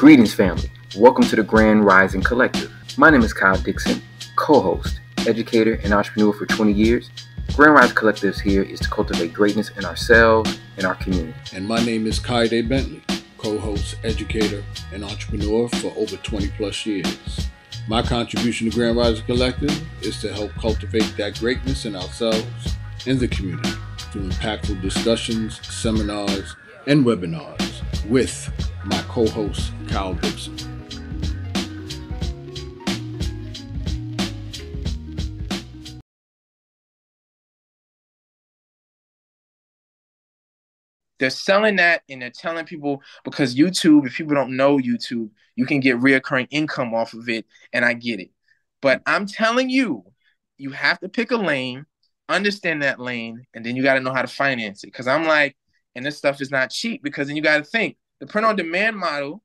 Greetings, family. Welcome to the Grand Rising Collective. My name is Kyle Dixon, co host, educator, and entrepreneur for 20 years. Grand Rising Collective's here is to cultivate greatness in ourselves and our community. And my name is Kai Kaide Bentley, co host, educator, and entrepreneur for over 20 plus years. My contribution to Grand Rising Collective is to help cultivate that greatness in ourselves and the community through impactful discussions, seminars, and webinars with my co host, Kyle Dixon. they're selling that and they're telling people because YouTube, if people don't know YouTube, you can get reoccurring income off of it, and I get it. But I'm telling you, you have to pick a lane, understand that lane, and then you got to know how to finance it. Because I'm like, and this stuff is not cheap because then you got to think the print on demand model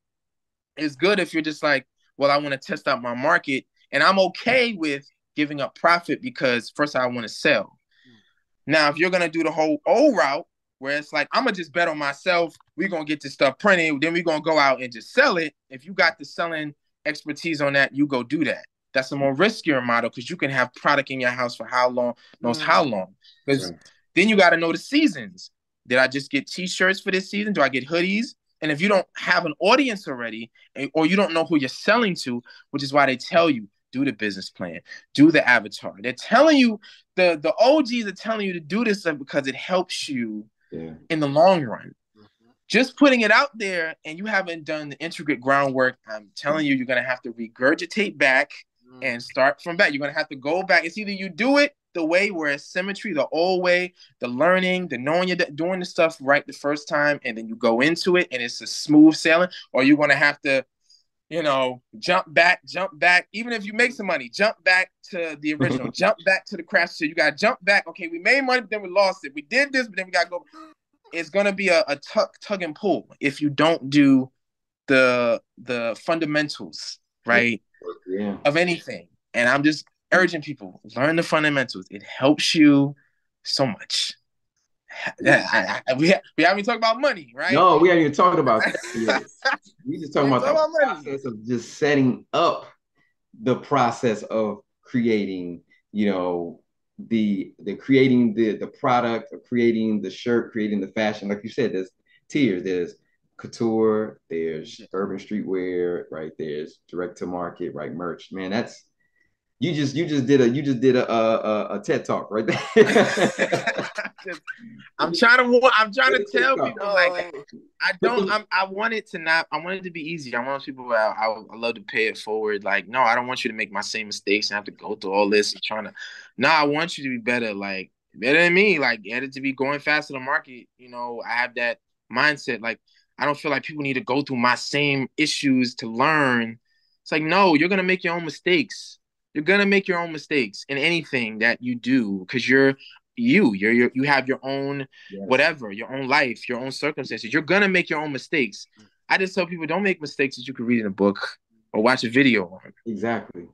is good if you're just like, well, I want to test out my market, and I'm okay with giving up profit because first I want to sell. Mm. Now, if you're gonna do the whole old route, where it's like I'm gonna just bet on myself. We're gonna get this stuff printed, then we're gonna go out and just sell it. If you got the selling expertise on that, you go do that. That's a more riskier model because you can have product in your house for how long, knows mm. how long. Because Right. then you got to know the seasons. Did I just get T-shirts for this season? Do I get hoodies? And if you don't have an audience already, eh, or you don't know who you're selling to, which is why they tell you do the business plan, do the avatar. They're telling you the the OGs are telling you to do this stuff because it helps you Yeah. in the long run. Just putting it out there and you haven't done the intricate groundwork, I'm telling you, you're gonna have to regurgitate back Mm. and start from back. You're gonna have to go back. It's either you do it the way where it's symmetry, the old way, the learning, the knowing you're doing the stuff right the first time, and then you go into it and it's a smooth sailing, or you're gonna have to, you know, jump back, jump back. Even if you make some money, jump back to the original, jump back to the crash. So you gotta jump back. Okay, we made money, but then we lost it. We did this, but then we gotta go. It's gonna be a, a tug, tug and pull if you don't do the the fundamentals, right? Yeah. of anything. And I'm just urging people learn the fundamentals. It helps you so much. Yeah, I, I, we, we haven't even talked about money, right? No, we haven't even talked about that. We just talking about the about money. of just setting up the process of creating, you know, the the creating the the product, or creating the shirt, creating the fashion. Like you said, there's tiers. There's couture, there's urban streetwear, right? There's direct to market, right? Merch. Man, that's you just you just did a you just did a a, a, a TED talk right there. I'm trying to I'm trying to tell people like oh, I don't I'm, I want it to not I want it to be easy. I want people I, I, I love to pay it forward. Like no, I don't want you to make my same mistakes and have to go through all this and trying to. No, I want you to be better. Like better than me. Like get it to be going fast to the market. You know, I have that mindset. Like I don't feel like people need to go through my same issues to learn. It's like no, you're gonna make your own mistakes. You're gonna make your own mistakes in anything that you do because you're you. You're, you're you have your own whatever, your own life, your own circumstances. You're gonna make your own mistakes. Mm. I just tell people don't make mistakes that you could read in a book or watch a video on. Exactly.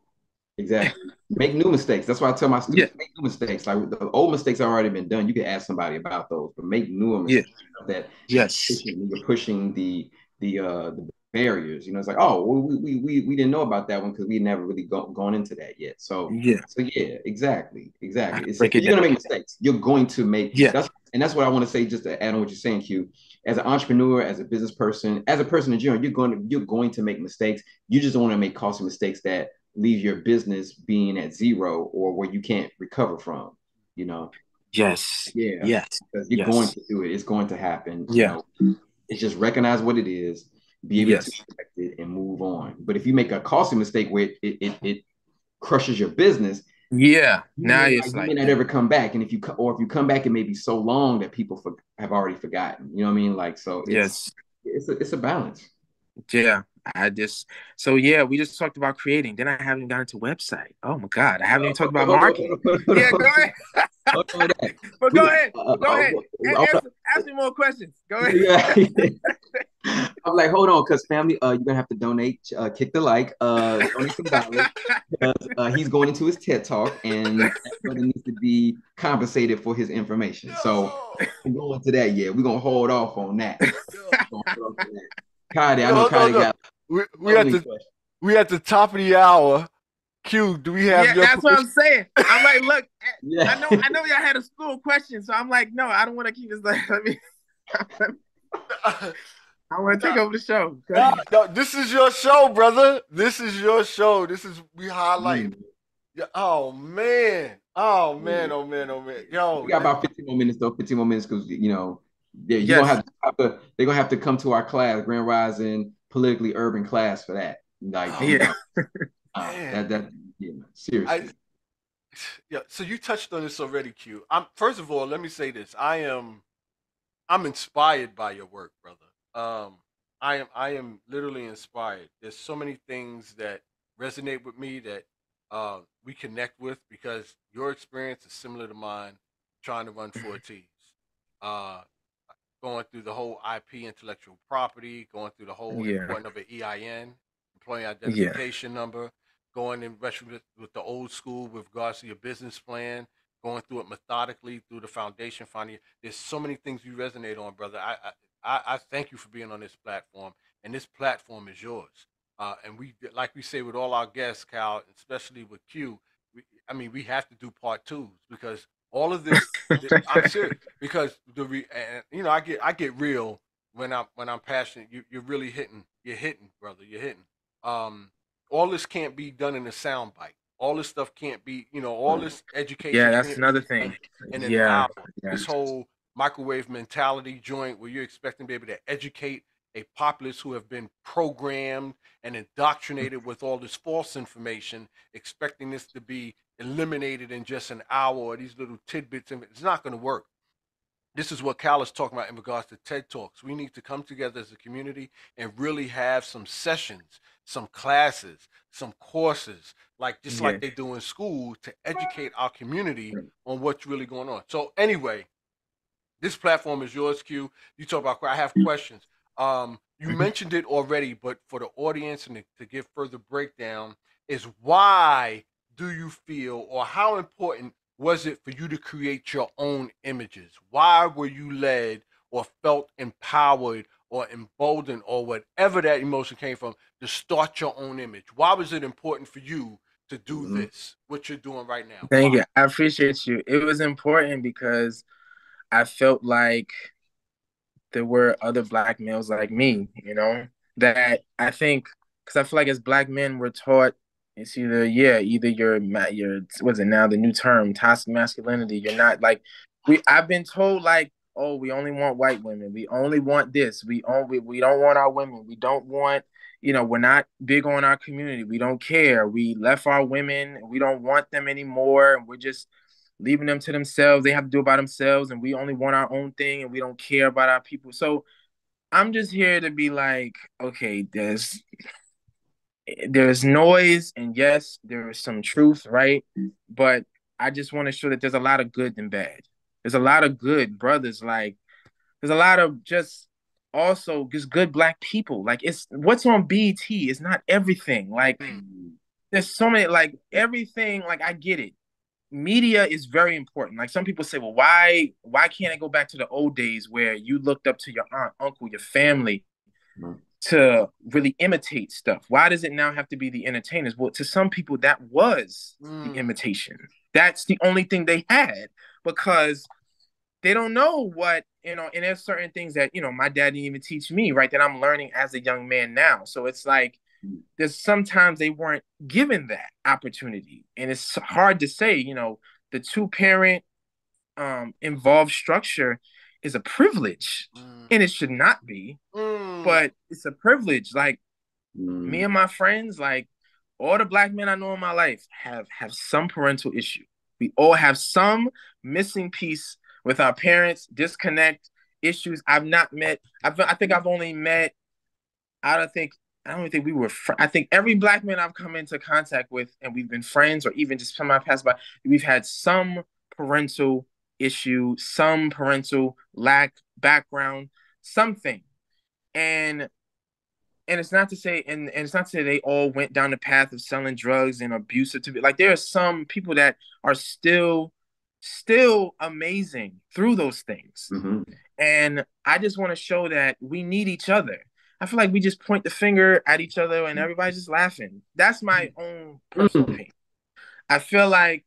Exactly. make new mistakes. That's why I tell my students make new mistakes. Like the old mistakes have already been done. You can ask somebody about those, but make newer Yeah. mistakes that Yes. pushing, you're pushing the the uh the barriers. You know, it's like, oh, well, we we we, we didn't know about that one because we never really go, gone into that yet. So Yeah. so yeah, exactly, exactly. It's, it you're gonna make mistakes. You're going to make Yeah. That's and that's what I want to say. Just to add on what you're saying, Q. As an entrepreneur, as a business person, as a person in general, you're going to you're going to make mistakes. You just don't want to make costly mistakes that leave your business being at zero or where you can't recover from. You know, Yes. yeah, Yes. because you're Yes. going to do it. It's going to happen. you Yeah. know. it's just recognize what it is, be able Yes. to correct it, and move on. But if you make a costly mistake where it it, it crushes your business, Yeah. you Now may, it's you like may not ever come back. And if you or if you come back, it may be so long that people for, have already forgotten. You know what I mean? Like so. It's, yes. It's a it's a balance. Yeah. I just so yeah, we just talked about creating. Then I haven't gotten to website. Oh my god, I haven't even talked about marketing. Yeah, go ahead. Hold on to that. But go ahead. Uh, Go uh, ahead. Ask, ask me more questions. Go ahead. Yeah. I'm like, hold on, because family, uh, you're gonna have to donate, uh, kick the like, uh, donate some dollars, because uh, he's going into his TED talk, and that brother needs to be compensated for his information. So we're going to that. Yeah, we're gonna hold off on that. We're gonna hold off on that. Kayode, I know No, no, no. got we we at the we at the top of the hour. Q, do we have? Yeah, that's what I'm saying. I'm like, look, yeah. I know, I know, y'all had a school question, so I'm like, no, I don't want to keep this. Like, let me. I want to take over the show. No, no, this is your show, brother. This is your show. This is we highlight. Mm. Yeah, oh man. Oh man. Oh man. Oh man. Yo, we got about 15 more minutes though. 15 more minutes because you know, yeah, you yes. gonna have to, have to, they're gonna have to come to our class, Grand Rising politically urban class for that. Like, oh, yeah, uh, that that yeah, seriously. I, yeah, so you touched on this already, Q. I'm first of all, let me say this. I am I'm inspired by your work, brother. Um, I am I am literally inspired. There's so many things that resonate with me that uh, we connect with because your experience is similar to mine. Trying to run four T's, uh, going through the whole IP, intellectual property, going through the whole yeah. important of an EIN, employee identification yeah. number, going in with, with the old school with regards to your business plan, going through it methodically through the foundation, finding there's so many things you resonate on, brother. I, I I thank you for being on this platform, and this platform is yours. Uh, and we, like we say with all our guests, Cal, especially with Q, we, I mean, we have to do part twos because all of this, I'm serious, because the, re, and, you know, I get, I get real when I'm, when I'm passionate. You, you're really hitting, you're hitting, brother, you're hitting. Um, all this can't be done in a sound bite. All this stuff can't be, you know, all this education. Yeah, that's another thing. And yeah, yeah, this whole microwave mentality joint where you're expecting to be able to educate a populace who have been programmed and indoctrinated with all this false information, expecting this to be eliminated in just an hour or these little tidbits. It's not going to work. This is what Cal is talking about in regards to TED Talks. We need to come together as a community and really have some sessions, some classes, some courses, like just yeah. like they do in school to educate our community on what's really going on. So anyway, this platform is yours, Q. You talk about I have questions. Um, you mm-hmm. mentioned it already, but for the audience and to give further breakdown, is why do you feel or how important was it for you to create your own images? Why were you led or felt empowered or emboldened or whatever that emotion came from to start your own image? Why was it important for you to do mm-hmm. this, what you're doing right now? Thank Why? you. I appreciate you. It was important because I felt like there were other black males like me, you know, that I think because I feel like as black men we're taught it's either yeah, either you're you're what's it now the new term toxic masculinity. You're not like we. I've been told like oh we only want white women. We only want this. We only we don't want our women. We don't want you know we're not big on our community. We don't care. We left our women. We don't want them anymore. And we're just leaving them to themselves. They have to do it by themselves, and we only want our own thing, and we don't care about our people. So I'm just here to be like, okay, there's there's noise, and yes, there is some truth, right? But I just want to show that there's a lot of good and bad. There's a lot of good brothers, like there's a lot of just also just good black people. Like it's what's on BET is not everything. Like mm. there's so many like everything. Like I get it media is very important. Like some people say, well, why why can't I go back to the old days where you looked up to your aunt, uncle, your family mm-hmm. To really imitate stuff? Why does it now have to be the entertainers? Well, to some people, that was mm. the imitation. That's the only thing they had because they don't know what you know. And there's certain things that you know my dad didn't even teach me, right? That I'm learning as a young man now. So it's like there's sometimes they weren't given that opportunity and it's hard to say you know the two parent um involved structure is a privilege mm. and it should not be mm. But it's a privilege like mm. me and my friends like all the black men i know in my life have have some parental issue we all have some missing piece with our parents disconnect issues i've not met I've, i think i've only met i don't think I don't think we were. Fr- I think every black man I've come into contact with, and we've been friends, or even just somebody passed by, we've had some parental issue, some parental lack, background, something, and and it's not to say, and, and it's not to say they all went down the path of selling drugs and abusive to be like there are some people that are still still amazing through those things, mm-hmm. and I just want to show that we need each other I feel like we just point the finger at each other and everybody's just laughing. That's my own personal Mm. opinion. I feel like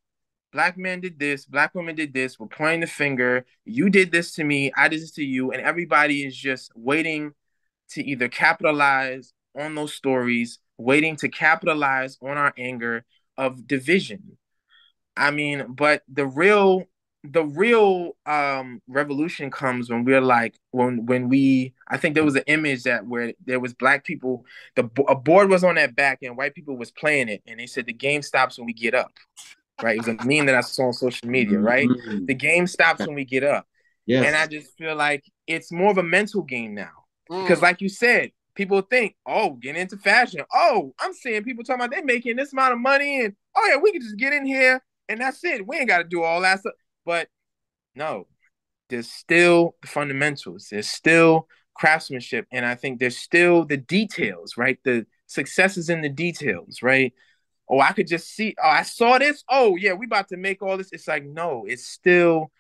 black men did this, black women did this, we're pointing the finger. You did this to me, I did this to you, and everybody is just waiting to either capitalize on those stories, waiting to capitalize on our anger of division. I mean, but the real the real um revolution comes when we're like when when we I think there was an image that where there was black people the a board was on that back and white people was playing it and they said the game stops when we get up. Right? It was a meme that I saw on social media, right? Mhm. The game stops when we get up. Yes. And I just feel like it's more of a mental game now. Because, Mm. like you said, people think, oh, get into fashion. Oh, I'm seeing people talking about they're making this amount of money, and oh yeah, we can just get in here and that's it. We ain't got to do all that stuff. But no, there's still the fundamentals. There's still craftsmanship, and I think there's still the details, right? The successes in the details, right? Oh, I could just see. Oh, I saw this. Oh, yeah, we about to make all this. It's like no, it's still.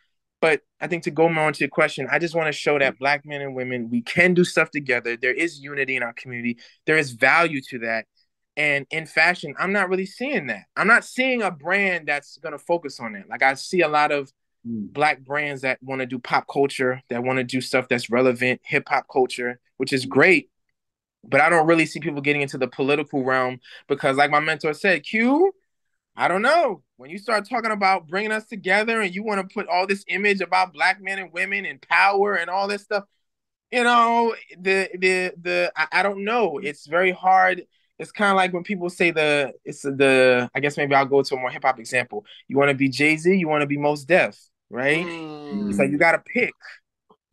But I think to go more into your question, I just want to show that black men and women we can do stuff together. There is unity in our community. There is value to that. And in fashion, I'm not really seeing that. I'm not seeing a brand that's going to focus on that. Like I see a lot of Mm. black brands that want to do pop culture, that want to do stuff that's relevant, hip hop culture, which is great. But I don't really see people getting into the political realm because, like my mentor said, Q, I don't know. When you start talking about bringing us together and you want to put all this image about black men and women and power and all this stuff, you know, the the the I, I don't know. It's very hard. It's kind of like when people say the it's the I guess maybe I'll go to a more hip hop example. You want to be Jay Z, you want to be Mos Def, right? Mm. It's like you got to pick.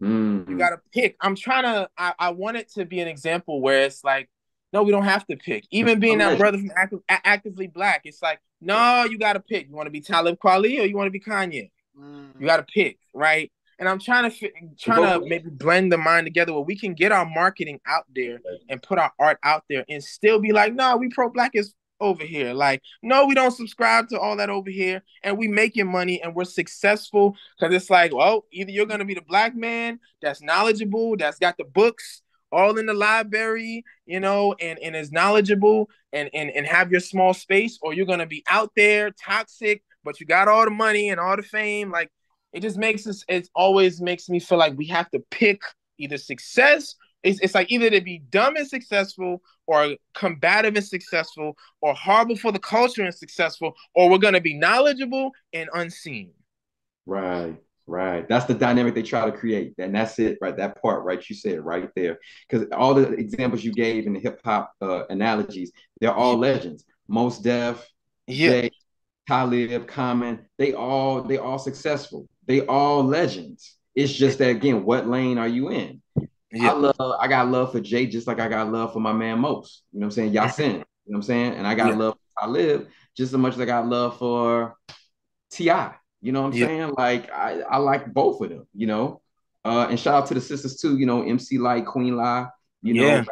Mm. You got to pick. I'm trying to. I, I want it to be an example where it's like, no, we don't have to pick. Even being that brother from active, a- actively black, it's like, no, you got to pick. You want to be Talib Kweli or you want to be Kanye? Mm. You got to pick, right? And I'm trying to fi- trying to maybe blend the mind together where we can get our marketing out there and put our art out there and still be like, no, we pro black is over here. Like, no, we don't subscribe to all that over here, and we making money and we're successful because it's like, well, either you're gonna be the black man that's knowledgeable, that's got the books all in the library, you know, and and is knowledgeable and and and have your small space, or you're gonna be out there toxic, but you got all the money and all the fame, like. It just makes us. It always makes me feel like we have to pick either success. It's, it's like either to be dumb and successful, or combative and successful, or horrible for the culture and successful, or we're gonna be knowledgeable and unseen. Right, right. That's the dynamic they try to create. And that's it, right? That part, right? You said right there. Because all the examples you gave in the hip hop uh, analogies, they're all legends. Mos Def, Yeah, Jay, Talib, Common, they all they all successful. They all legends. It's just that again, what lane are you in? I love I got love for Jay just like I got love for my man Mos. You know what I'm saying? Yasiin. You know what I'm saying? And I got Yeah. love for Talib just as much as I got love for T.I. You know what I'm Yeah. saying? Like I, I like both of them, you know. Uh, and shout out to the sisters too, you know, MC Lyte, Queen Lie, you know, Yeah.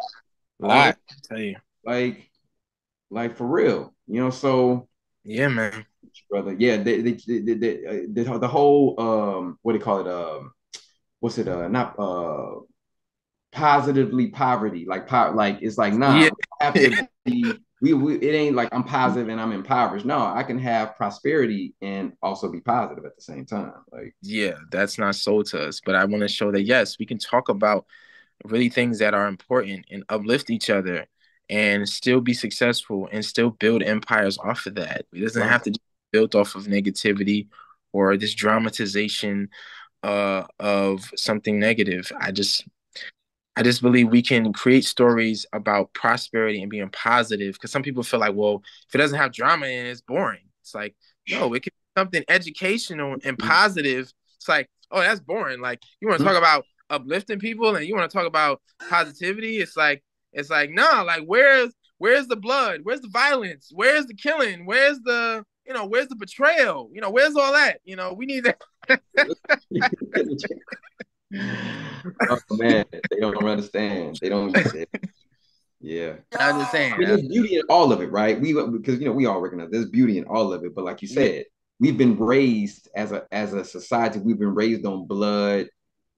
lot. I tell you, like like for real, you know. So yeah, man. brother, yeah, they, they, they, they, uh, the, the whole um, what do you call it? Um, what's it? Uh, not uh, positively poverty, like po- like it's like nah, Yeah. have to be. We, we it ain't like I'm positive and I'm impoverished. No, I can have prosperity and also be positive at the same time. Like Yeah, that's not sold to us. But I want to show that yes, we can talk about really things that are important and uplift each other and still be successful and still build empires off of that. It doesn't have to be built off of negativity or this dramatization uh, of something negative. I just I just believe we can create stories about prosperity and being positive because some people feel like, well, if it doesn't have drama in it, it's boring. It's like, no, it can be something educational and mm-hmm. positive. It's like, oh, that's boring. Like you want to mm-hmm. talk about uplifting people and you want to talk about positivity. It's like, it's like, no, like where's where's the blood? Where's the violence? Where's the killing? Where's the you know, where's the betrayal? You know, where's all that? You know, we need that. oh man, they don't understand. They don't. They, yeah. I'm just saying. I mean, there's beauty in all of it, right? We because you know we all recognize there's beauty in all of it, but like you said, we've been raised as a as a society. We've been raised on blood,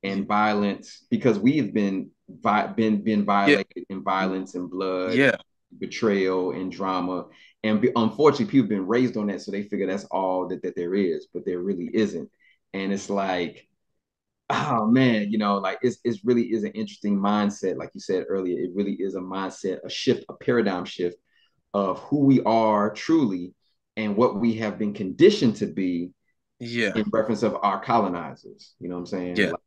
and violence because we have been vi- been been violated yeah. in violence and blood, yeah, betrayal and drama. And be, unfortunately, people have been raised on that, so they figure that's all that, that there is, but there really isn't. And it's like, oh man, you know, like it's it's really is an interesting mindset. Like you said earlier, it really is a mindset, a shift, a paradigm shift of who we are truly and what we have been conditioned to be yeah in reference of our colonizers you know what i'm saying yeah like,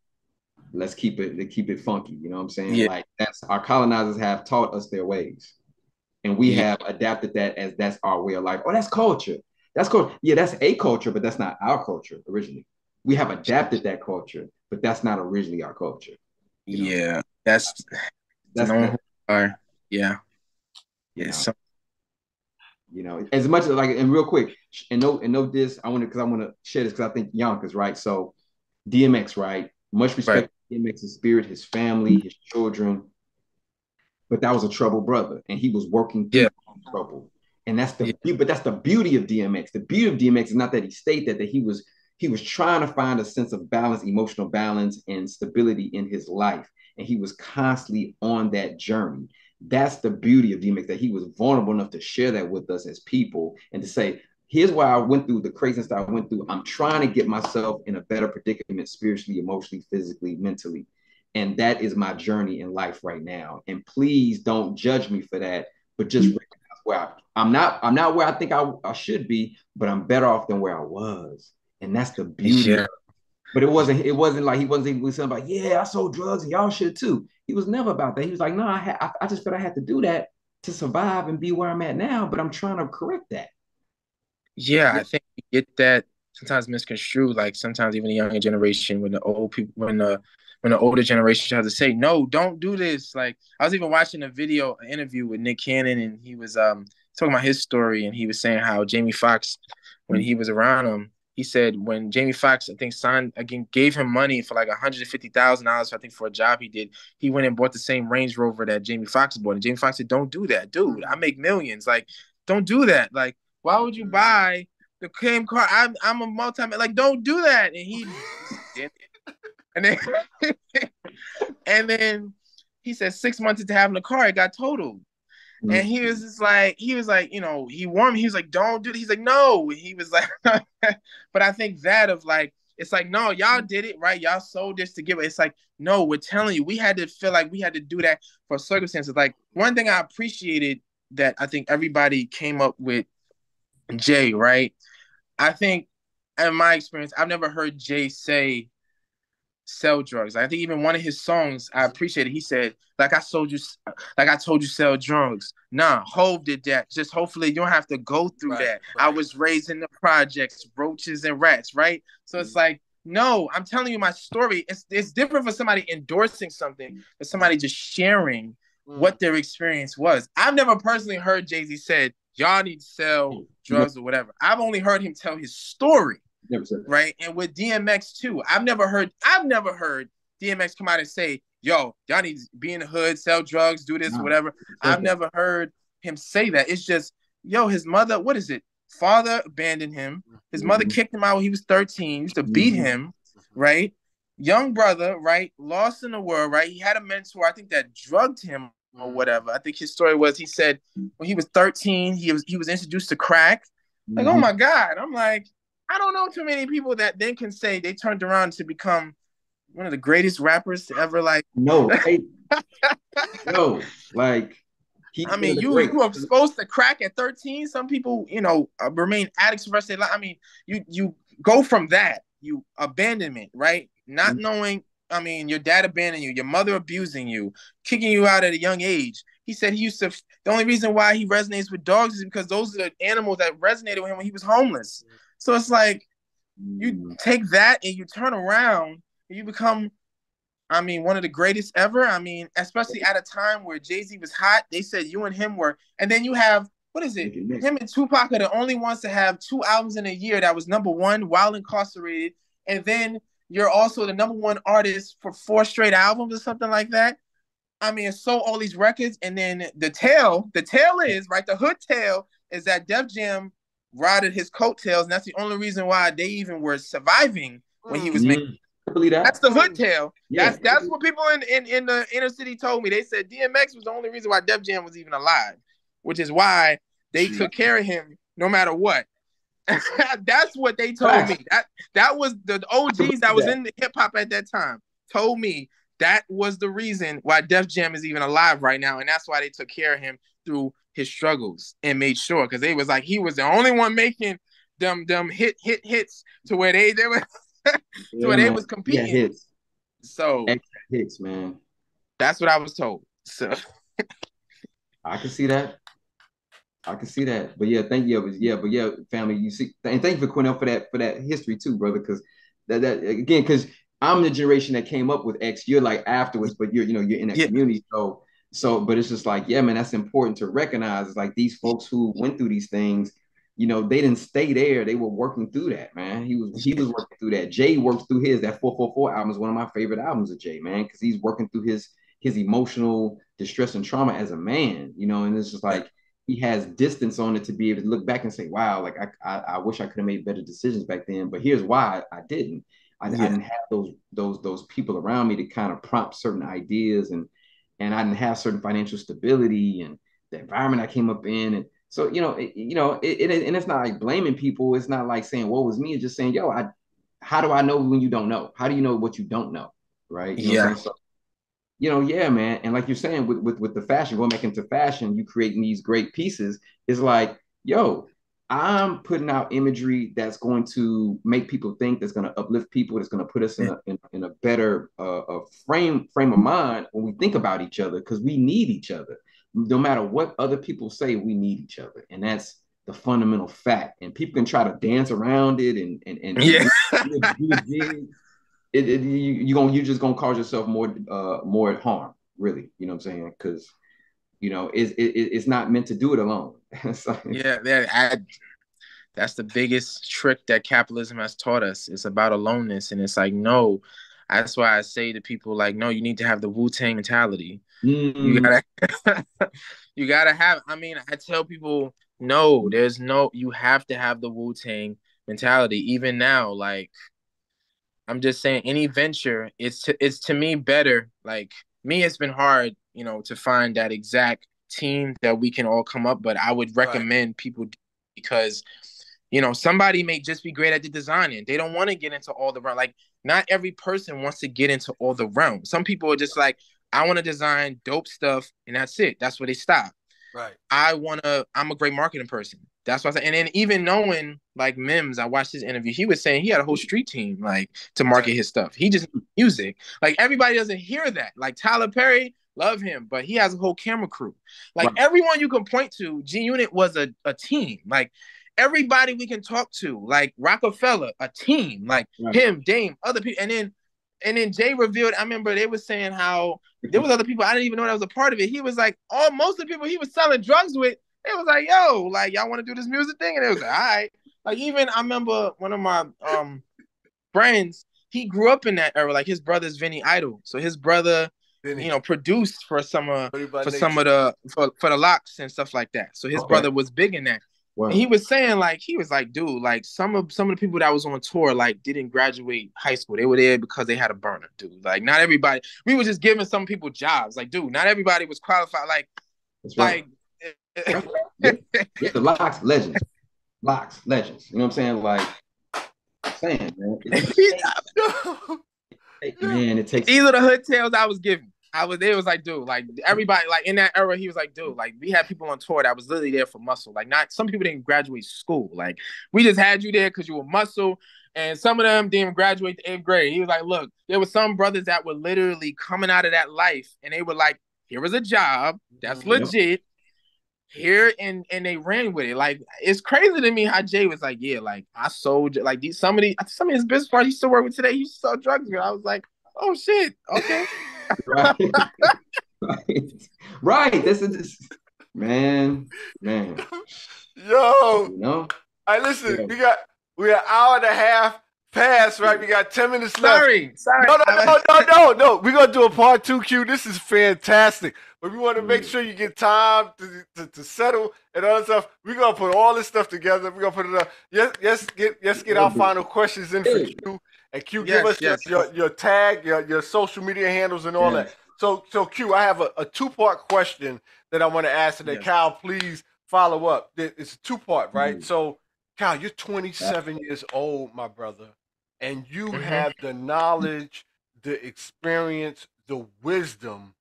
let's keep it let's keep it funky you know what i'm saying yeah. like that's our colonizers have taught us their ways and we yeah. have adapted that as that's our way of life oh that's culture that's cool yeah that's a culture but that's not our culture originally we have adapted that culture but that's not originally our culture yeah know? that's that's no, yeah yeah you know? so you know, as much as like, and real quick, and no, and no, this I want to because I want to share this because I think Yonkers, right? So, DMX, right? Much respect right. DMX's spirit, his family, his children, but that was a troubled brother, and he was working through yeah. trouble, and that's the yeah. but that's the beauty of DMX. The beauty of DMX is not that he stayed that that he was he was trying to find a sense of balance, emotional balance, and stability in his life, and he was constantly on that journey that's the beauty of DMX that he was vulnerable enough to share that with us as people and to say, here's why I went through the craziness that I went through. I'm trying to get myself in a better predicament spiritually, emotionally, physically, mentally. And that is my journey in life right now. And please don't judge me for that, but just mm-hmm. recognize where I, am not, I'm not where I think I, I should be, but I'm better off than where I was. And that's the beauty. Yeah. But it wasn't, it wasn't like he wasn't even saying like, yeah, I sold drugs and y'all should too. He was never about that. He was like, no, I, ha- I, I just felt I had to do that to survive and be where I'm at now, but I'm trying to correct that. Yeah, I think you get that sometimes misconstrued. Like sometimes even the younger generation, when the old people, when the when the older generation tries to say, no, don't do this. Like I was even watching a video, an interview with Nick Cannon, and he was um talking about his story, and he was saying how Jamie Foxx, when he was around him, he said when Jamie Foxx, I think, signed again, gave him money for like $150,000, I think, for a job he did. He went and bought the same Range Rover that Jamie Foxx bought. And Jamie Foxx said, Don't do that, dude. I make millions. Like, don't do that. Like, why would you buy the same car? I'm, I'm a multi like, don't do that. And he did And then and then he said six months into having the car, it got totaled. Mm-hmm. And he was just like, he was like, you know, he warned me. He was like, don't do it. He's like, no. He was like, but I think that of like, it's like, no, y'all did it, right? Y'all sold this to give it. It's like, no, we're telling you, we had to feel like we had to do that for circumstances. Like, one thing I appreciated that I think everybody came up with Jay, right? I think in my experience, I've never heard Jay say, sell drugs. I think even one of his songs, I appreciate it. He said, like I told you, like I told you, sell drugs. Nah, Hove did that. Just hopefully you don't have to go through right, that. Right. I was raised in the projects, roaches and rats, right? So mm-hmm. it's like, no, I'm telling you my story. It's it's different for somebody endorsing something, for somebody just sharing mm-hmm. what their experience was. I've never personally heard Jay-Z said, y'all need to sell mm. drugs or whatever. I've only heard him tell his story right? And with DMX too, I've never heard I've never heard DMX come out and say, "Yo, y'all need to be in the hood, sell drugs, do this, no. whatever." I've never heard him say that. It's just, yo, his mother, what is it? Father abandoned him. His mm-hmm. mother kicked him out when he was 13, used to beat mm-hmm. him, right? Young brother, right? Lost in the world, right? He had a mentor, I think that drugged him or whatever. I think his story was he said when he was 13, he was he was introduced to crack. Like, oh mm-hmm. my God. I'm like, I don't know too many people that then can say they turned around to become one of the greatest rappers to ever like. No, no, like. He, I mean, you you were supposed to crack at 13. Some people, you know, uh, remain addicts for the rest of their life. I mean, you you go from that, you abandonment, right? Not mm-hmm. knowing. I mean, your dad abandoned you, your mother abusing you, kicking you out at a young age. He said he used to. The only reason why he resonates with dogs is because those are the animals that resonated with him when he was homeless. So it's like you take that and you turn around and you become, I mean, one of the greatest ever. I mean, especially at a time where Jay Z was hot. They said you and him were, and then you have what is it? Him and Tupac are the only ones to have two albums in a year that was number one while incarcerated, and then you're also the number one artist for four straight albums or something like that. I mean, sold all these records, and then the tail, the tail is right. The hood tail is that Def Jam rided his coattails, and that's the only reason why they even were surviving when he was mm-hmm. making believe that. That's the hood tale. Yeah. That's that's what people in, in in the inner city told me. They said DMX was the only reason why Def Jam was even alive, which is why they took care of him no matter what. that's what they told me. That that was the OGs that was that. in the hip hop at that time told me that was the reason why Def Jam is even alive right now, and that's why they took care of him through his struggles and made sure because they was like he was the only one making them them hit hit hits to where they they were to Yeah, where they man. was Yeah, competing. hits, So extra hits, man. that's what I was told. So I can see that. I can see that. But yeah, thank you. But yeah, but yeah, family, you see, and thank you for Quinnell for that for that history too, brother. Because that that again, because I'm the generation that came up with X. You're like afterwards, but you're you know you're in that Yeah. community. So so, but it's just like yeah, man, that's important to recognize. It's like these folks who went through these things. You know, they didn't stay there. They were working through that, man. He was he was working through that. Jay works through his. That 4:44 album is one of my favorite albums of Jay, man, because he's working through his his emotional distress and trauma as a man, you know, and it's just like he has distance on it to be able to look back and say, wow, like I I, I wish I could have made better decisions back then, but here's why I didn't. I, I didn't have those those those people around me to kind of prompt certain ideas and and I didn't have certain financial stability and the environment I came up in and so you know it, you know it, it and it's not like blaming people it's not like saying what was me it's just saying yo I how do I know when you don't know how do you know what you don't know right You know Yeah. saying? So, you know, yeah, man. And like you're saying, with, with with the fashion, going back into fashion, you creating these great pieces is like, yo, I'm putting out imagery that's going to make people think, that's going to uplift people, that's going to put us in a in, in a better uh, a frame frame of mind when we think about each other, because we need each other. No matter what other people say, we need each other, and that's the fundamental fact. And people can try to dance around it and and and Yeah. it, it, you you gonna you just gonna cause yourself more uh more harm, really. You know what I'm saying? Because you know it's it, it- it's not meant to do it alone. Like- yeah, yeah. I, that's the biggest trick that capitalism has taught us. It's about aloneness, and it's like no. That's why I say to people like, no, you need to have the Wu Tang mentality. You Mm, gotta, you gotta have. I mean, I tell people, no, there's no. You have to have the Wu Tang mentality. Even now, like, I'm just saying, any venture, it's to, it's to me better. Like me, it's been hard, you know, to find that exact team that we can all come up. But I would Right. recommend people because, you know, somebody may just be great at the designing. They don't want to get into all the realm. Like, not every person wants to get into all the realms. Some people are just like, I want to design dope stuff, and that's it. That's where they stop. Right. I wanna. I'm a great marketing person. That's why I said. And then even knowing like Mims, I watched his interview. He was saying he had a whole street team like to market his stuff. He just music. Like everybody doesn't hear that. Like Tyler Perry, love him, but he has a whole camera crew. Like Right. everyone you can point to, G Unit was a, a team. Like everybody we can talk to, like Rockefeller, a team. Like Right. him, Dame, other people, and then and then Jay revealed. I remember they were saying how there was other people I didn't even know that was a part of it. He was like, all most of the people he was selling drugs with, it was like, yo, like y'all want to do this music thing, and it was like, all right. Like even I remember one of my um friends, he grew up in that era. Like his brother's Vinny Idol, so his brother, Then you know, produced for some of for nature. some of the for, for the LOX and stuff like that. So his Okay. brother was big in that. Wow. And he was saying like he was like, dude, like some of some of the people that was on tour like didn't graduate high school. They were there because they had a burner, dude. Like not everybody. We were just giving some people jobs. Like, dude, not everybody was qualified. Like, That's right. like. Yeah, the LOX, legends. LOX, legends. You know what I'm saying? Like saying, man. It, man, it takes These are the hood tales I was giving. I was there was like, dude, like everybody, like in that era, he was like, dude, like we had people on tour that was literally there for muscle. Like, not some people didn't graduate school. Like, we just had you there because you were muscle, and some of them didn't graduate the eighth grade. He was like, look, there were some brothers that were literally coming out of that life, and they were like, here was a job that's Mhm. legit. Here and and they ran with it. Like it's crazy to me how Jay was like, yeah, like I sold like these some of the some of his business partners he used to work with today. He used to sell drugs. girl. I was like, oh shit, okay. right. right. Right. This is this man, man. Yo, You know? I listen. Yeah. We got we an hour and a half past, right? We got ten minutes left. Sorry, sorry. No, no, no, no, no, no. We're gonna do a part two, Q. This is fantastic. But we want to make sure you get time to, to, to settle and all that stuff. We're gonna put all this stuff together. We're gonna put it up. Yes, yes, get let's get our final questions in for Hey. Q. And Q, Yes, give us yes. your, your your tag, your your social media handles, and all Yeah. that. So so Q, I have a, a two part question that I want to ask today. Yes. Cal, please follow up. It's a two part, right? Mhm. So Cal, you're 27 years old, my brother, and you Mhm. have the knowledge, the experience, the wisdom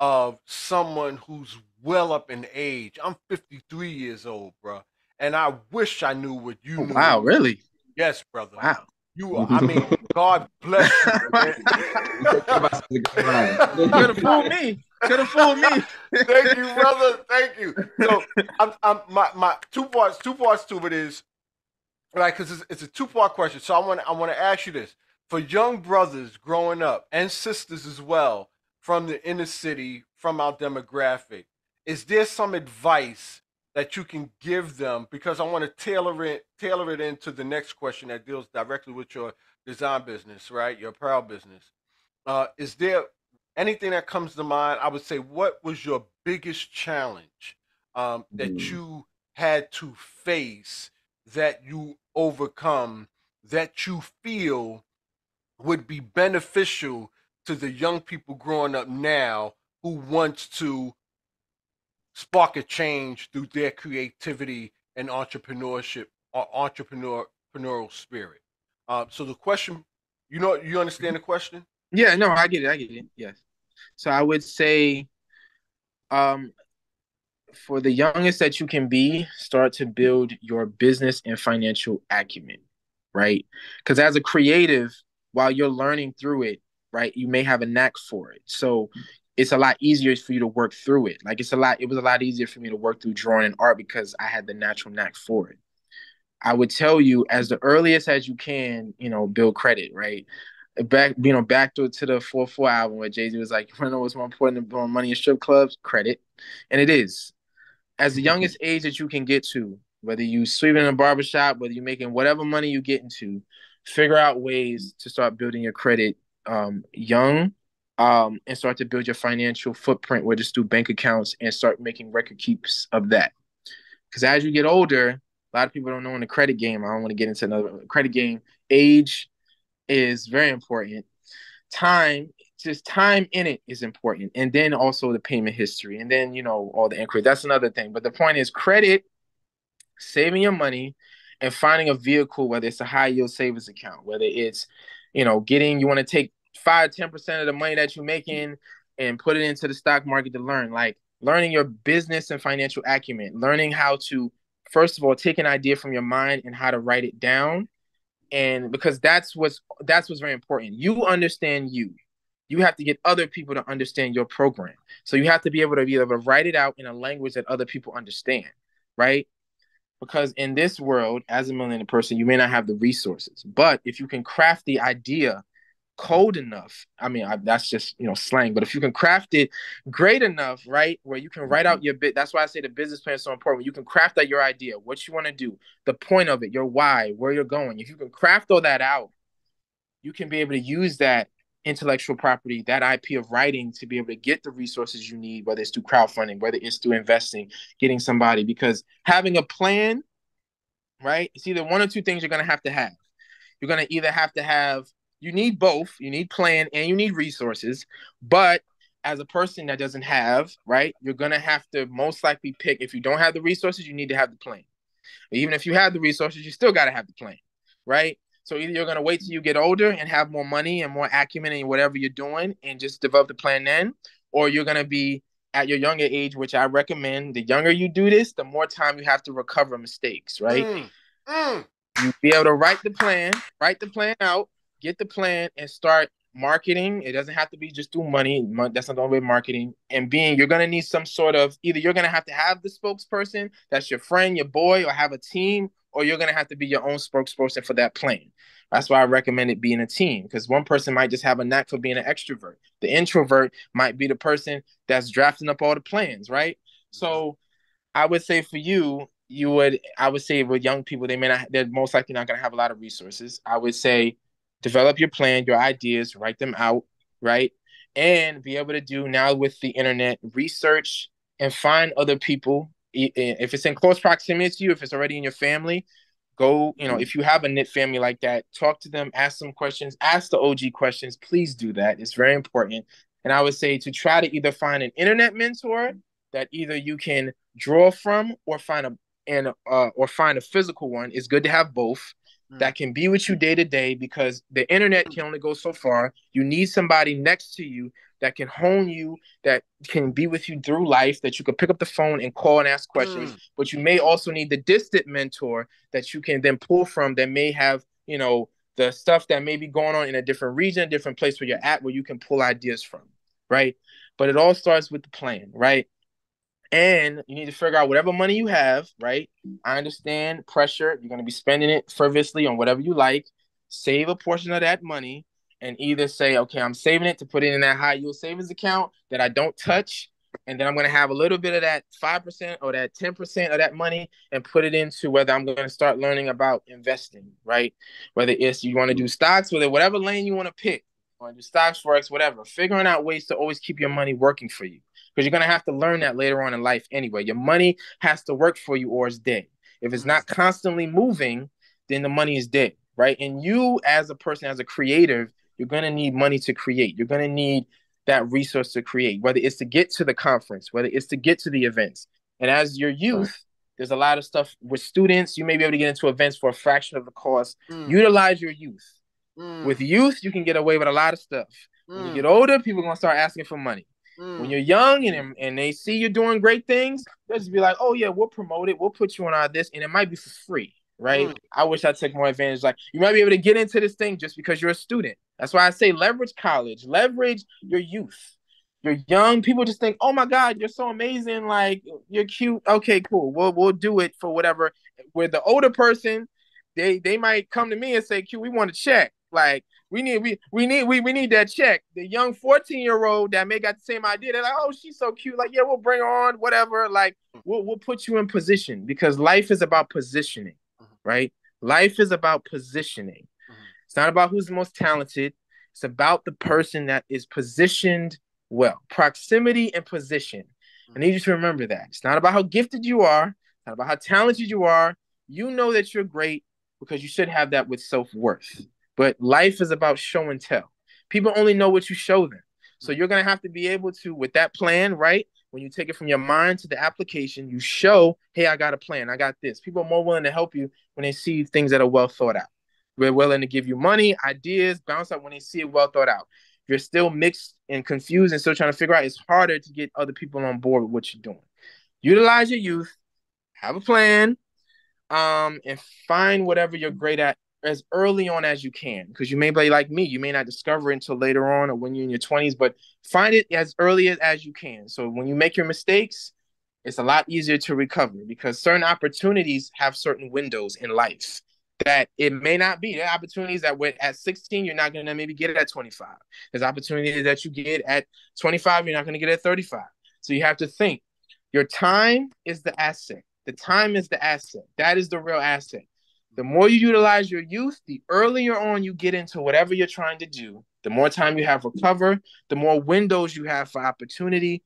of someone who's well up in age. I'm 53 years old, bro, and I wish I knew what you Oh, knew. wow, really? Yes, brother. Wow. You are, I mean, God bless you. man. Could have fooled me. Could have fooled me. Thank you, brother. Thank you. So, I'm, I'm my my two parts. Two parts to it is right because it's, it's a two part question. So I want I want to ask you this for young brothers growing up and sisters as well from the inner city, from our demographic. Is there some advice that you can give them? Because I want to tailor it tailor it into the next question that deals directly with your design business, right? Your apparel business. Uh, is there anything that comes to mind? I would say, what was your biggest challenge um, that Mm. you had to face that you overcome that you feel would be beneficial to the young people growing up now who wants to spark a change through their creativity and entrepreneurship or entrepreneur entrepreneurial spirit. Uh, so the question, you know, you understand the question? Yeah, no, I get it. I get it. Yes. So I would say, um, for the youngest that you can be, start to build your business and financial acumen, right? Because as a creative, while you're learning through it, right, you may have a knack for it. So it's a lot easier for you to work through it. Like it's a lot, it was a lot easier for me to work through drawing and art because I had the natural knack for it. I would tell you as the earliest as you can, you know, build credit, right? Back, you know, back to, to the 4 4 album where Jay Z was like, you know what's more important than money in strip clubs? Credit. And it is. As the youngest age that you can get to, whether you sweeping in a barbershop, whether you're making whatever money you get into, figure out ways to start building your credit um, young um, and start to build your financial footprint, where just do bank accounts and start making record keeps of that. Because as you get older, a lot of people don't know in the credit game. I don't want to get into another credit game. Age is very important. Time, just time in it is important. And then also the payment history. And then, you know, all the inquiry. That's another thing. But the point is credit, saving your money, and finding a vehicle, whether it's a high yield savings account, whether it's, you know, getting, you want to take five, 10% of the money that you're making and put it into the stock market to learn. Like learning your business and financial acumen, learning how to, first of all, take an idea from your mind and how to write it down. And because that's what's that's what's very important. You understand you. You have to get other people to understand your program. So you have to be able to be able to write it out in a language that other people understand, right? Because in this world, as a millionaire person, you may not have the resources. But if you can craft the idea cold enough, I mean, I, that's just you know slang. But if you can craft it great enough, right, where you can write out mm-hmm. your bit. That's why I say the business plan is so important. You can craft out your idea, what you want to do, the point of it, your why, where you're going. If you can craft all that out, you can be able to use that intellectual property, that IP of writing to be able to get the resources you need, whether it's through crowdfunding, whether it's through investing, getting somebody. Because having a plan, right, it's either one or two things you're going to have to have. You're going to either have to have, you need both, you need plan and you need resources. But as a person that doesn't have, right, you're going to have to most likely pick, if you don't have the resources, you need to have the plan. Even if you have the resources, you still got to have the plan, right? So either you're gonna wait till you get older and have more money and more acumen in whatever you're doing and just develop the plan then, or you're gonna be at your younger age, which I recommend. The younger you do this, the more time you have to recover mistakes, right? Mm, mm. You be able to write the plan, write the plan out, get the plan, and start marketing. It doesn't have to be just through money. That's not the only way marketing. And being, you're gonna need some sort of either you're gonna have to have the spokesperson, that's your friend, your boy, or have a team, or you're gonna have to be your own spokesperson for that plan. That's why I recommend it being a team because one person might just have a knack for being an extrovert. The introvert might be the person that's drafting up all the plans, right? So I would say for you, you would I would say with young people, they may not they're most likely not gonna have a lot of resources. I would say develop your plan, your ideas, write them out, right? And be able to do now with the internet research and find other people. If it's in close proximity to you, if it's already in your family, Go, you know, if you have a knit family like that, talk to them, ask them questions, ask the OG questions. Please do that. It's very important. And I would say to try to either find an internet mentor that either you can draw from or find a and uh, or find a physical one. It's good to have both. That can be with you day to day because the internet can only go so far. You need somebody next to you that can hone you, that can be with you through life, that you can pick up the phone and call and ask questions. Mm. But you may also need the distant mentor that you can then pull from that may have, you know, the stuff that may be going on in a different region, a different place where you're at, where you can pull ideas from, right? But it all starts with the plan, right? And you need to figure out whatever money you have, right? I understand pressure. You're going to be spending it frivolously on whatever you like. Save a portion of that money and either say, okay, I'm saving it to put it in that high yield savings account that I don't touch. And then I'm going to have a little bit of that 5% or that 10% of that money and put it into whether I'm going to start learning about investing, right? Whether it's you want to do stocks, whether whatever lane you want to pick, or do stocks, forex, whatever, figuring out ways to always keep your money working for you because you're going to have to learn that later on in life anyway. Your money has to work for you or it's dead. If it's not constantly moving, then the money is dead, right? And you, as a person, as a creative, you're going to need money to create. You're going to need that resource to create, whether it's to get to the conference, whether it's to get to the events. And as your youth, there's a lot of stuff with students. You may be able to get into events for a fraction of the cost. Mm. Utilize your youth. Mm. With youth, you can get away with a lot of stuff. Mm. When you mm. get older, people are gonna start asking for money. Mm. When you're young and and they see you're doing great things, they'll just be like, "Oh yeah, we'll promote it. We'll put you on our this, and it might be for free." Right? Mm. I wish I took more advantage. Like you might be able to get into this thing just because you're a student. That's why I say leverage college, leverage your youth. You're young. People just think, "Oh my God, you're so amazing! Like you're cute." Okay, cool. We'll we'll do it for whatever. Where the older person, they they might come to me and say, "Q, we want to check." Like we need we we need we, we need that check. The young 14 year old that may got the same idea. They're like, oh, she's so cute. Like, yeah, we'll bring her on, whatever. Like, we'll we'll put you in position because life is about positioning, mm-hmm. right? Life is about positioning. Mm-hmm. It's not about who's the most talented. It's about the person that is positioned well. Proximity and position. I need you to remember that. It's not about how gifted you are, it's not about how talented you are. You know that you're great because you should have that with self-worth. But life is about show and tell. People only know what you show them. So you're going to have to be able to, with that plan, right? When you take it from your mind to the application, you show, hey, I got a plan. I got this. People are more willing to help you when they see things that are well thought out. We're willing to give you money, ideas, bounce out when they see it well thought out. If you're still mixed and confused and still trying to figure out, it's harder to get other people on board with what you're doing. Utilize your youth, have a plan, um, and find whatever you're great at as early on as you can because you may be like me you may not discover until later on or when you're in your 20s but find it as early as, you can so when you make your mistakes it's a lot easier to recover because certain opportunities have certain windows in life that it may not be. Are opportunities that when at 16 you're not gonna maybe get it at 25. There's opportunities that you get at 25 you're not gonna get at 35. So you have to think. Your time is the asset. The time is the asset. That is the real asset. The more you utilize your youth, the earlier on you get into whatever you're trying to do, the more time you have recover, the more windows you have for opportunity.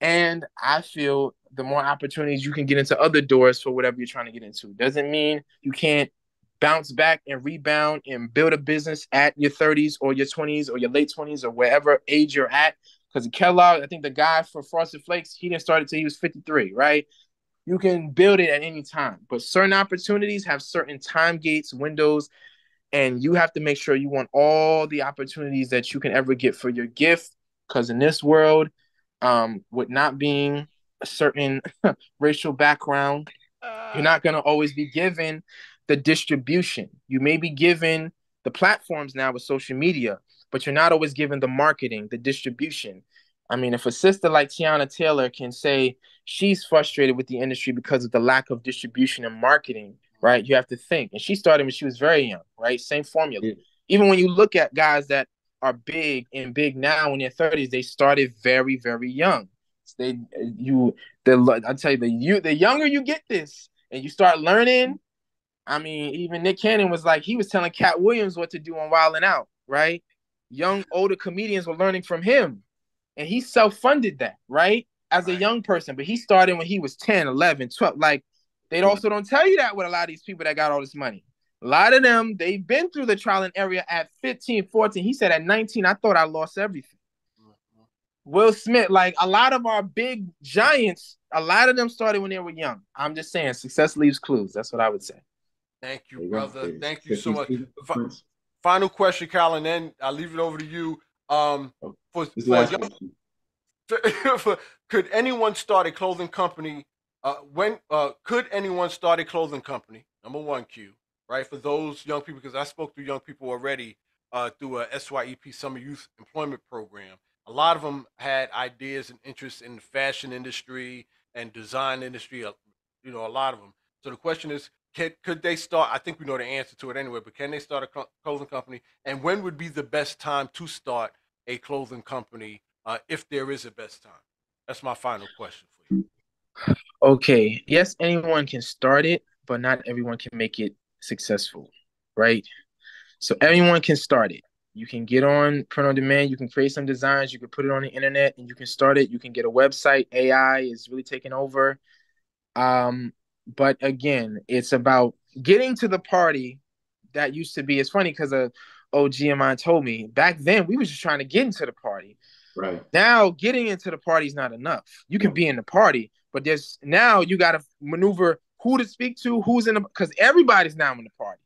And I feel the more opportunities you can get into other doors for whatever you're trying to get into. Doesn't mean you can't bounce back and rebound and build a business at your 30s or your 20s or your late 20s or wherever age you're at. Because Kellogg, I think the guy for Frosted Flakes, he didn't start until he was 53, right? You can build it at any time. But certain opportunities have certain time gates, windows, and you have to make sure you want all the opportunities that you can ever get for your gift. Because in this world, um, with not being a certain racial background, you're not going to always be given the distribution. You may be given the platforms now with social media, but you're not always given the marketing, the distribution. I mean, if a sister like Teyana Taylor can say she's frustrated with the industry because of the lack of distribution and marketing, right? You have to think. And she started when she was very young, right? Same formula. Yeah. Even when you look at guys that are big and big now in their 30s, they started very, very young. They you the I tell you the you the younger you get this and you start learning. I mean, even Nick Cannon was like he was telling Katt Williams what to do on Wild 'N Out, right? Young older comedians were learning from him and he self-funded that, right? As right. a young person, but he started when he was 10, 11, 12. Like They also don't tell you that with a lot of these people that got all this money. A lot of them, they've been through the trial and error at 15, 14. He said at 19, I thought I lost everything. Mm-hmm. Will Smith, like a lot of our big giants, a lot of them started when they were young. I'm just saying, success leaves clues. That's what I would say. Thank you, brother. Thank you so much. Final question, colin and then I'll leave it over to you. Um, oh, for, for young, for, could anyone start a clothing company? Uh, when uh, could anyone start a clothing company? Number one, Q. Right for those young people, because I spoke to young people already uh, through a SYEP Summer Youth Employment Program. A lot of them had ideas and interests in the fashion industry and design industry. Uh, you know, a lot of them. So the question is, could, could they start? I think we know the answer to it anyway, but can they start a clothing company? And when would be the best time to start a clothing company uh, if there is a best time? That's my final question for you. Okay. Yes, anyone can start it, but not everyone can make it successful, right? So everyone can start it. You can get on print on demand, you can create some designs, you can put it on the internet and you can start it. You can get a website. AI is really taking over. Um, but again, it's about getting to the party that used to be. It's funny because a OG of mine told me back then we was just trying to get into the party. Right. Now getting into the party is not enough. You can be in the party, but there's now you got to maneuver who to speak to, who's in the because everybody's now in the party.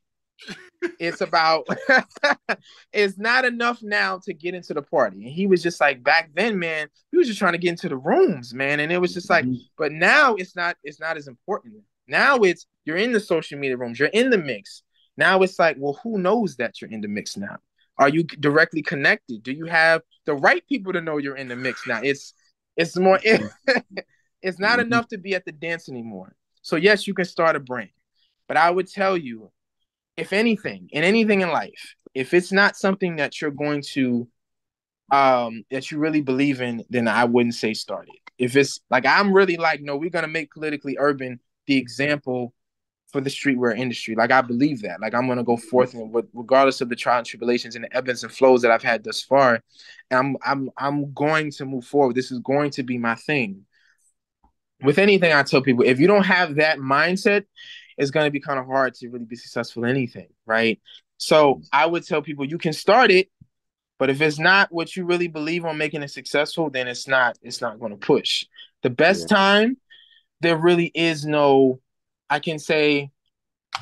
it's about it's not enough now to get into the party. And he was just like back then, man, he was just trying to get into the rooms, man. And it was just like, mm-hmm. but now it's not it's not as important. Now it's you're in the social media rooms, you're in the mix. Now it's like, well, who knows that you're in the mix now? Are you directly connected? Do you have the right people to know you're in the mix now? It's it's more it's not mm-hmm. enough to be at the dance anymore. So yes, you can start a brand. But I would tell you, if anything, in anything in life, if it's not something that you're going to um that you really believe in, then I wouldn't say start it. If it's like I'm really like, no, we're gonna make politically urban the example for the streetwear industry. Like I believe that. Like I'm gonna go forth and with regardless of the trials and tribulations and the ebbs and flows that I've had thus far, and I'm I'm I'm going to move forward. This is going to be my thing. With anything I tell people, if you don't have that mindset, it's gonna be kind of hard to really be successful in anything, right? So I would tell people you can start it, but if it's not what you really believe on making it successful, then it's not it's not gonna push. The best yeah. time, there really is no I can say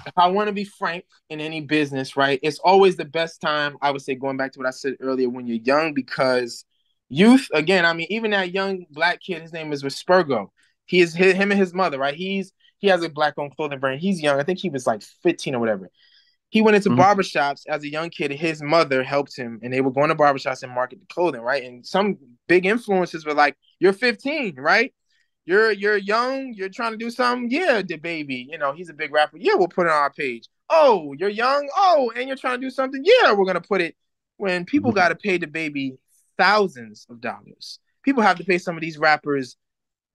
if I want to be frank in any business, right, it's always the best time. I would say going back to what I said earlier when you're young, because youth, again, I mean, even that young black kid, his name is Spurgo. He is him and his mother, right? He's he has a black owned clothing brand. He's young. I think he was like 15 or whatever. He went into mm-hmm. barbershops as a young kid. His mother helped him, and they were going to barbershops and market the clothing, right? And some big influences were like, You're 15, right? You're you're young, you're trying to do something. Yeah, the baby. you know, he's a big rapper. Yeah, we'll put it on our page. Oh, you're young. Oh, and you're trying to do something. Yeah, we're gonna put it. When people mm-hmm. got to pay the baby thousands of dollars, people have to pay some of these rappers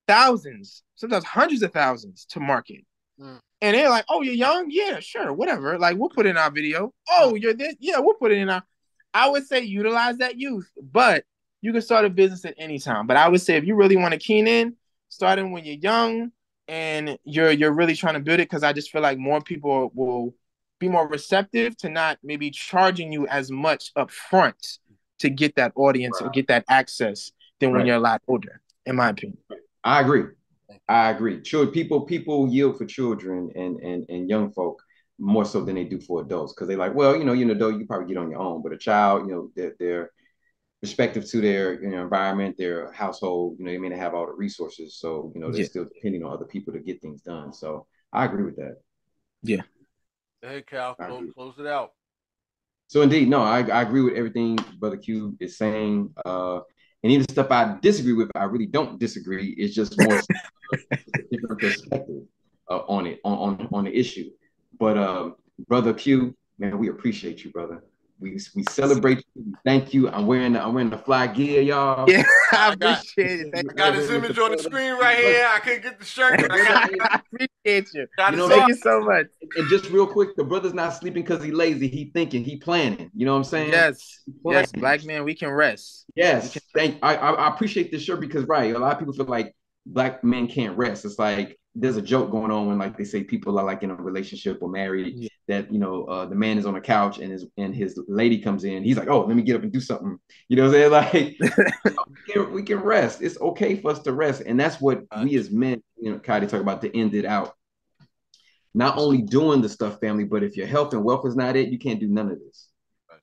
thousands, sometimes hundreds of thousands to market. Mm. And they're like, "Oh, you're young? Yeah, sure, whatever. Like, we'll put it in our video. Oh, mm. you're this? Yeah, we'll put it in our." I would say utilize that youth, but you can start a business at any time. But I would say if you really want to keen in, starting when you're young and you're you're really trying to build it because I just feel like more people will be more receptive to not maybe charging you as much up front to get that audience right. or get that access than right. when you're a lot older, in my opinion. I agree. I agree. Children, people people yield for children and and and young folk more so than they do for adults because they're like, well, you know, you're an adult, you probably get on your own, but a child, you know, they're, they're respective to their you know, environment, their household. You know, they may not have all the resources, so you know they're yeah. still depending on other people to get things done. So I agree with that. Yeah. Hey Cal, close, close it out. So indeed, no, I, I agree with everything Brother Q is saying. Uh, and even stuff I disagree with, I really don't disagree. It's just more different perspective uh, on it, on, on on the issue. But uh, Brother Q, man, we appreciate you, brother. We we celebrate you. Thank you. I'm wearing the, I'm wearing the fly gear, y'all. Yeah, I appreciate it. I got his image on the screen right here. I couldn't get the shirt. I, I appreciate you. you know, thank you so much. And just real quick, the brother's not sleeping because he lazy. He thinking. He planning. You know what I'm saying? Yes. Yes, black man, we can rest. Yes. We can- thank. I, I I appreciate this shirt because right, a lot of people feel like black men can't rest. It's like there's a joke going on when like they say people are like in a relationship or married yeah. that you know uh, the man is on a couch and his and his lady comes in. He's like oh let me get up and do something. You know what I'm saying? Like we, can, we, can, rest. It's okay for us to rest. And that's what we as men you know Kyle talk about to end it out. Not only doing the stuff family but if your health and wealth is not it you can't do none of this.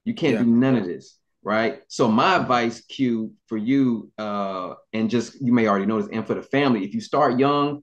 You can't yeah. do none of this right so my advice q for you uh and just you may already know this and for the family if you start young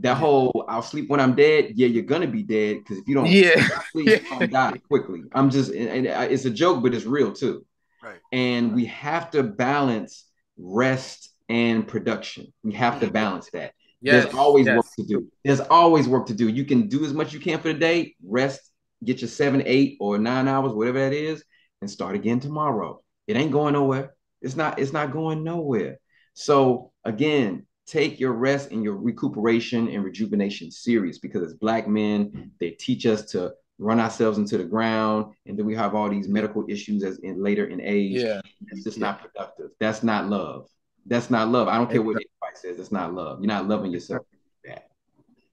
that whole I'll sleep when I'm dead. Yeah, you're gonna be dead because if you don't yeah. sleep, you die quickly. I'm just and it's a joke, but it's real too. Right. And we have to balance rest and production. We have to mm-hmm. balance that. Yes. There's always yes. work to do. There's always work to do. You can do as much you can for the day, rest, get your seven, eight, or nine hours, whatever that is, and start again tomorrow. It ain't going nowhere. It's not, it's not going nowhere. So again, take your rest and your recuperation and rejuvenation serious because as black men, they teach us to run ourselves into the ground and then we have all these medical issues as in later in age. Yeah. It's just yeah. not productive. That's not love. That's not love. I don't care what anybody says. It's not love. You're not loving yourself. That.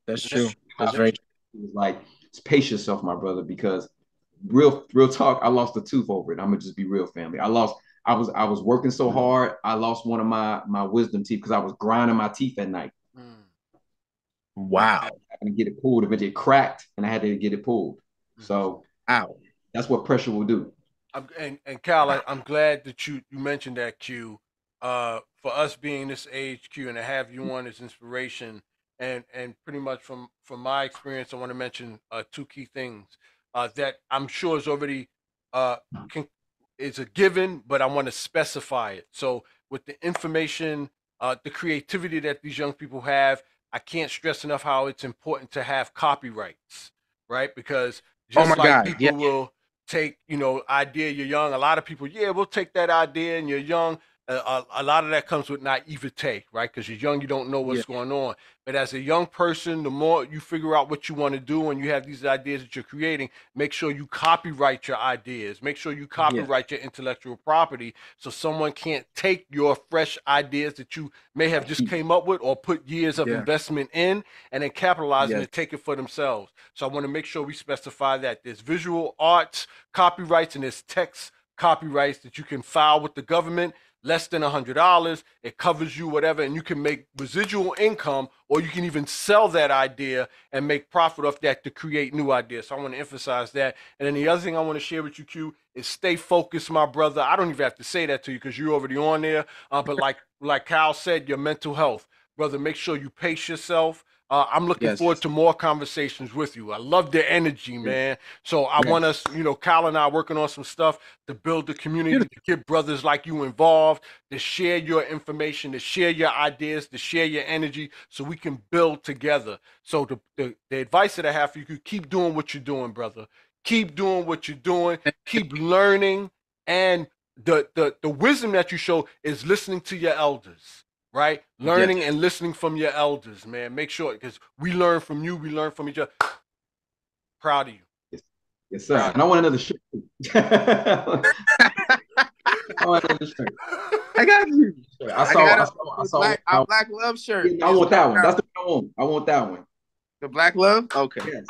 That's true. That's very true. Like pace yourself, my brother, because real real talk, I lost a tooth over it. I'm gonna just be real, family. I lost I was I was working so mm. hard, I lost one of my my wisdom teeth because I was grinding my teeth at night. Mm. Wow. I had to get it pulled. If it cracked, and I had to get it pulled. Mm. So, ow. That's what pressure will do. I'm, and and Cal, I, am glad that you you mentioned that Q. Uh, for us being this age Q and to have you on as inspiration, and and pretty much from from my experience, I want to mention uh, two key things uh, that I'm sure is already uh, can is a given, but I want to specify it. So with the information, uh, the creativity that these young people have, I can't stress enough how it's important to have copyrights, right? Because oh just oh like God. people yeah. will take, you know, idea you're young. A lot of people, yeah, we'll take that idea and you're young a, a, lot of that comes with naivete, right? Because you're young, you don't know what's yeah. going on. But as a young person, the more you figure out what you want to do and you have these ideas that you're creating, make sure you copyright your ideas. Make sure you copyright yeah. your intellectual property so someone can't take your fresh ideas that you may have just came up with or put years of yeah. investment in and then capitalize yes. and take it for themselves. So I want to make sure we specify that there's visual arts copyrights and there's text copyrights that you can file with the government less than a hundred dollars. It covers you whatever, and you can make residual income, or you can even sell that idea and make profit off that to create new ideas. So I want to emphasize that. And then the other thing I want to share with you, Q, is stay focused, my brother. I don't even have to say that to you because you're already on there. Uh, but like like Kyle said, your mental health, brother. Make sure you pace yourself. Uh, I'm looking yes. forward to more conversations with you. I love the energy, man. So I yes. want us, you know, Kyle and I working on some stuff to build the community, to get brothers like you involved, to share your information, to share your ideas, to share your energy, so we can build together. So the the, the advice that I have for you, keep doing what you're doing, brother. Keep doing what you're doing. Keep learning, and the the the wisdom that you show is listening to your elders right? Learning yes. and listening from your elders, man. Make sure because we learn from you, we learn from each other. Proud of you. Yes, yes sir. Proud and I want another shirt. I want another shirt. I got you. I saw. I, I saw. I saw. Black, I, black love shirt. I want that one. That's the one I want. I want that one. The black love. Okay. Yes.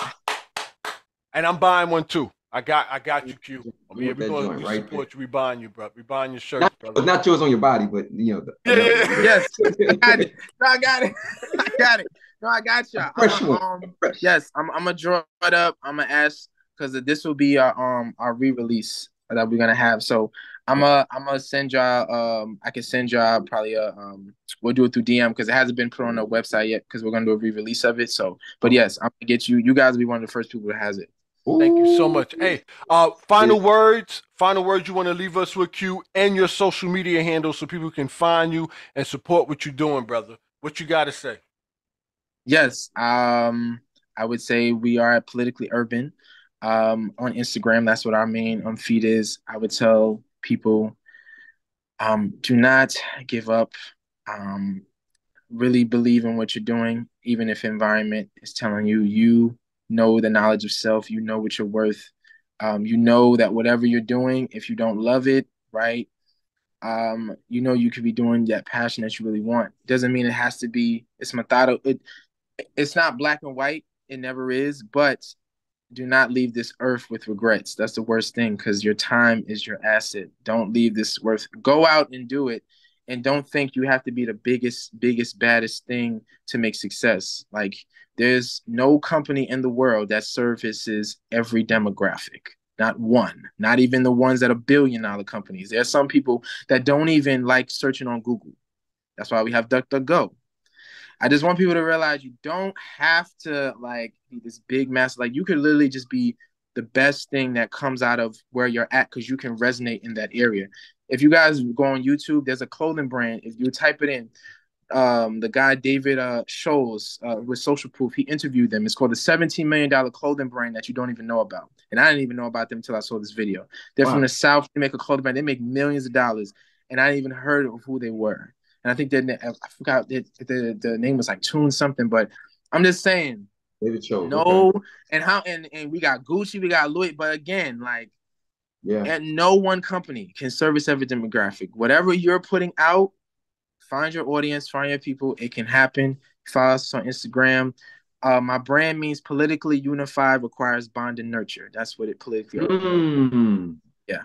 And I'm buying one too. I got I got you, Q. I mean, we're going to support you. We buying you, bro. We buying your shirt, not, brother. Not yours on your body, but you know. The, yeah, yeah, yes. I got it. No, I got it. I got it. No, I got you. Fresh um, um, yes, I'm. I'm gonna draw it up. I'm gonna ask because this will be our um our re-release that we're gonna have. So I'm a I'm gonna send y'all um I can send y'all probably a um we'll do it through DM because it hasn't been put on the website yet because we're gonna do a re-release of it. So, but yes, I'm gonna get you. You guys will be one of the first people that has it. Thank you so much. Hey, uh, final yeah. words. Final words you want to leave us with Q and your social media handle so people can find you and support what you're doing, brother. What you got to say? Yes, um, I would say we are politically urban um, on Instagram. That's what our main um, feed is. I would tell people, um, do not give up. Um, really believe in what you're doing, even if environment is telling you you know the knowledge of self, you know what you're worth. Um, you know that whatever you're doing, if you don't love it, right, um, you know you could be doing that passion that you really want. Doesn't mean it has to be. It's methodical. It, it's not black and white. It never is. But do not leave this earth with regrets. That's the worst thing because your time is your asset. Don't leave this earth. Go out and do it, and don't think you have to be the biggest, biggest, baddest thing to make success. Like there's no company in the world that services every demographic not one, not even the ones that are billion dollar companies. There are some people that don't even like searching on Google. That's why we have DuckDuckGo. I just want people to realize you don't have to like be this big mess. Like you could literally just be the best thing that comes out of where you're at because you can resonate in that area. If you guys go on YouTube, there's a clothing brand. If you type it in, um, the guy David uh, Scholes uh, with Social Proof, he interviewed them. It's called the $17 million clothing brand that you don't even know about. And I didn't even know about them until I saw this video. They're wow. from the South. They make a clothing brand. They make millions of dollars. And I didn't even heard of who they were. And I think that I forgot the, the, the name was like Tune something, but I'm just saying. David Scholes. No, okay. and how and, and we got Gucci, we got Louis, but again, like yeah, and no one company can service every demographic. Whatever you're putting out, Find your audience, find your people. It can happen. Follow us on Instagram. Uh, my brand means politically unified requires bond and nurture. That's what it politically. Mm. Yeah,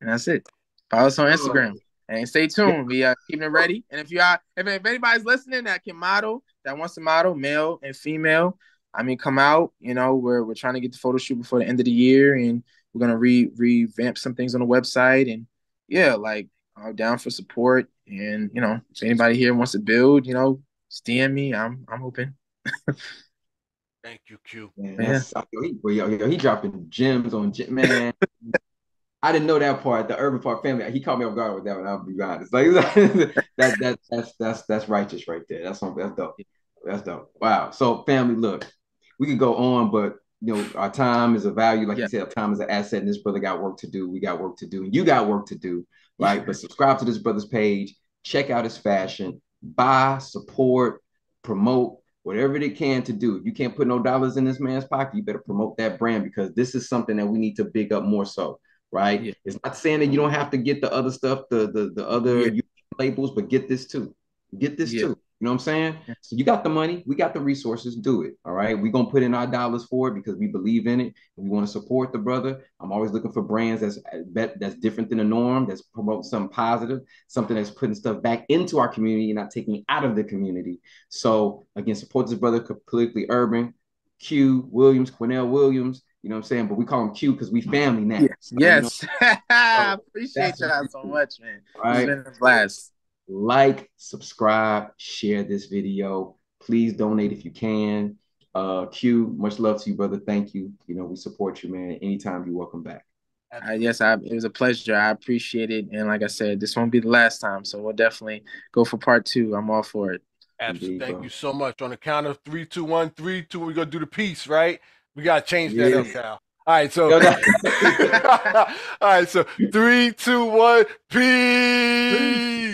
and that's it. Follow us on Instagram and stay tuned. We are keeping it ready. And if you are, if, if anybody's listening that can model, that wants to model, male and female, I mean, come out. You know, we're we're trying to get the photo shoot before the end of the year, and we're gonna re revamp some things on the website. And yeah, like I'm down for support. And you know, if anybody here wants to build, you know, DM me. I'm I'm open. Thank you, Q. Man, yeah. he, yo, yo, he dropping gems on gym, man. I didn't know that part. The Urban Park family. He caught me off guard with that one. I'll be honest. Like that, that, that's that's that's righteous right there. That's something. That's dope. That's dope. Wow. So family, look, we could go on, but you know, our time is a value. Like yeah. you said, time is an asset. And this brother got work to do. We got work to do. And you got work to do right? but subscribe to this brother's page, check out his fashion, buy, support, promote, whatever they can to do. If you can't put no dollars in this man's pocket, you better promote that brand because this is something that we need to big up more so, right? Yeah. It's not saying that you don't have to get the other stuff, the the, the other yeah. labels, but get this too. Get this yeah. too. You know what I'm saying? So you got the money, we got the resources, do it. All right. We're gonna put in our dollars for it because we believe in it. we want to support the brother. I'm always looking for brands that's that's different than the norm, that's promoting something positive, something that's putting stuff back into our community and not taking out of the community. So again, support this brother politically urban, Q Williams, Quinnell Williams. You know what I'm saying? But we call him Q because we family now. Yes. So, yes. You know? I appreciate y'all so much, man. Right. It's been a blast like, subscribe, share this video. Please donate if you can. Uh, Q, much love to you, brother. Thank you. You know, we support you, man. Anytime you're welcome back. Uh, yes, I, it was a pleasure. I appreciate it. And like I said, this won't be the last time. So we'll definitely go for part two. I'm all for it. Absolutely. Indeed, Thank bro. you so much. On the count of three, two, one, three, two, we're going to do the piece, right? We got to change that yeah. up, Cal. All right, so all right, so three, two, one, peace. peace.